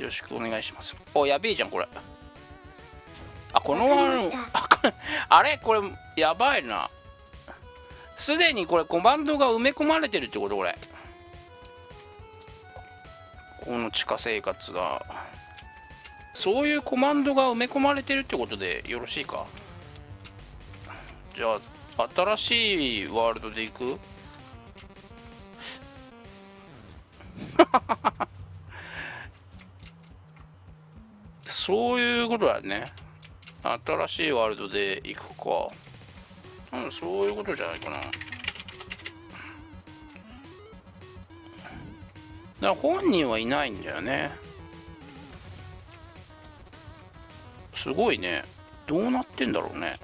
よろしくお願いします。おやべえじゃんこれ。あこのワンあこれこれやばいな。すでにこれコマンドが埋め込まれてるってことこれ。この地下生活が。そういうコマンドが埋め込まれてるってことでよろしいか？じゃあ新しいワールドでいく？そういうことだね。新しいワールドで行くか。うんそういうことじゃないかな。だから本人はいないんだよね。すごいね。どうなってんだろうね。